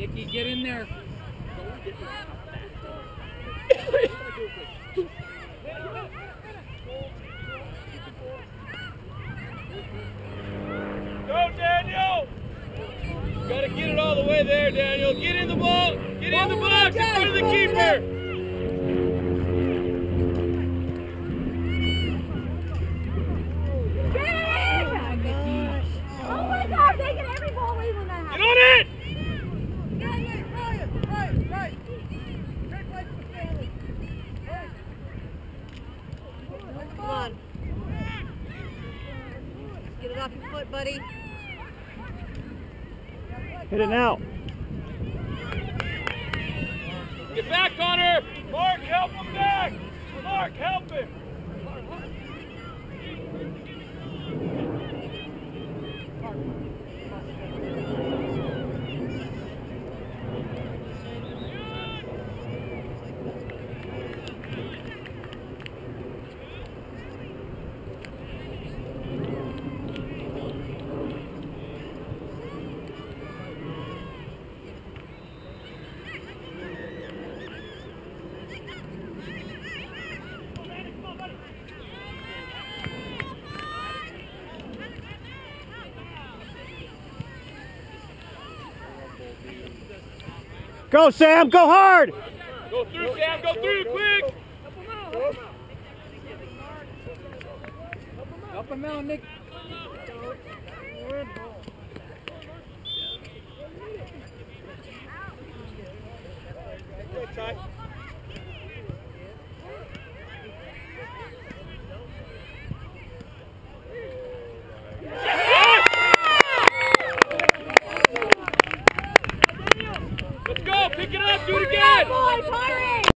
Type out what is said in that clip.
Nikki, get in there. Go, Daniel! Gotta get it all the way there, Daniel. Get in the ball. Get in the box in front of the keeper. Get it! Oh my God, they get every ball we when that Get happens. on it! Come on. Get it off your foot, buddy. Hit it now. Get back, Connor! Mark, help him back! Mark, help him! Go, Sam. Go hard. Go through, Sam. Go through, quick. Up and down, Nick. Let's go! pick it up, do it again.